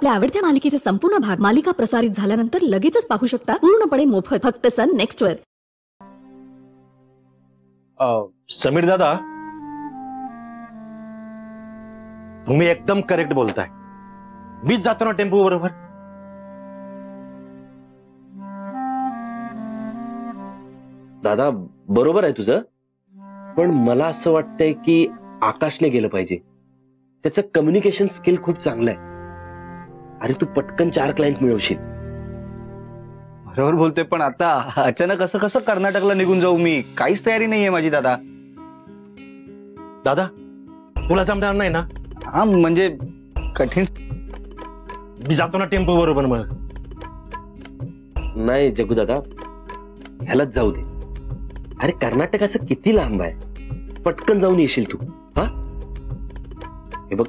आपल्या आवडत्या मालिकेचे संपूर्ण भाग मालिका प्रसारित झाल्यानंतर लगेचच पाहू शकता पूर्णपणे मोफत. फक्त सन नेक्स्ट वर. समीर दादा तुम्ही एकदम करेक्ट बोलताय. मीच जातो ना टेम्पो बरोबर? दादा बरोबर आहे तुझं. पण मला असं वाटतंय की आकाशने गेलं पाहिजे. त्याचं कम्युनिकेशन स्किल खूप चांगलं आहे. अरे तू पटकन चार क्लायंट मिळवशील. बरोबर बोलतोय पण आता अचानक असं कसं कर्नाटकला निघून जाऊ मी? काहीच तयारी नाहीये माझी दादा. दादा तुला जमणार नाही ना? हा म्हणजे कठीण. मी जातो ना टेम्पो बरोबर मग. नाही जगू दादा. ह्यालाच जाऊ दे. अरे कर्नाटक असं किती लांब आहे? पटकन जाऊन येशील तू हा? हे बघ.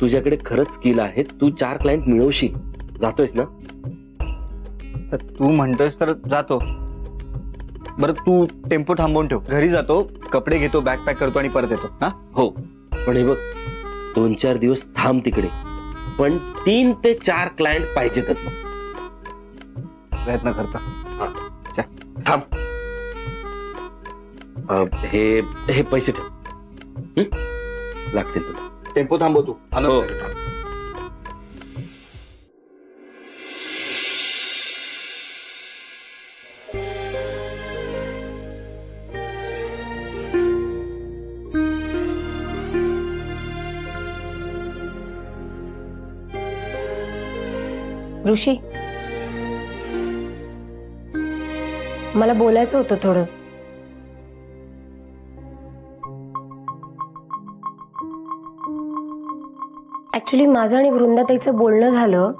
तुझ्याकडे खरंच स्किल आहे तू चार क्लायंट मिळवशील. जातोयस ना? तर तू म्हणतोयस तर जातो. बरं तू टेम्पो थांबवून ठेव. घरी जातो कपडे घेतो बॅग पॅक करतो आणि परत येतो. हा? हो. पण हे बघ दोन चार दिवस थांब तिकडे. पण तीन ते चार क्लायंट पाहिजेतच मग. प्रयत्न करतो. थांब. अं, हे हे पैसे ठेव. हं? लागतील तुला. टेम्पो थांबव तू. हो. ऋषी मला बोलायचं होतं थोडं. ॲक्च्युली माझं आणि वृंदाताईचं बोलणं झालं.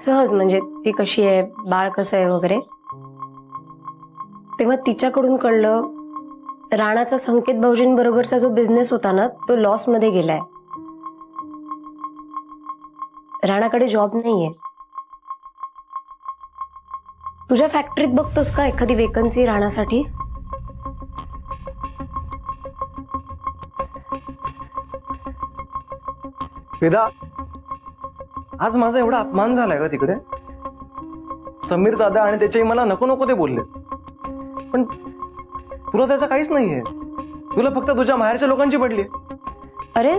सहज म्हणजे ती कशी आहे बाळ कसं आहे वगैरे. तेव्हा तिच्याकडून कळलं राणाचा संकेत भाऊजींबरोबरचा जो बिझनेस होता ना तो लॉसमध्ये गेलाय. राणाकडे जॉब नाहीये. तुझ्या फॅक्टरीत बघतोस का एखादी वेकन्सी राहण्यासाठी वेदा आज माझा एवढा अपमान झालाय का तिकडे. समीर दादा आणि त्याच्याही मला नको नको ते बोलले. पण तुला त्याचं काहीच नाहीये. तुला फक्त तुझ्या माहेरच्या लोकांची पडली. अरे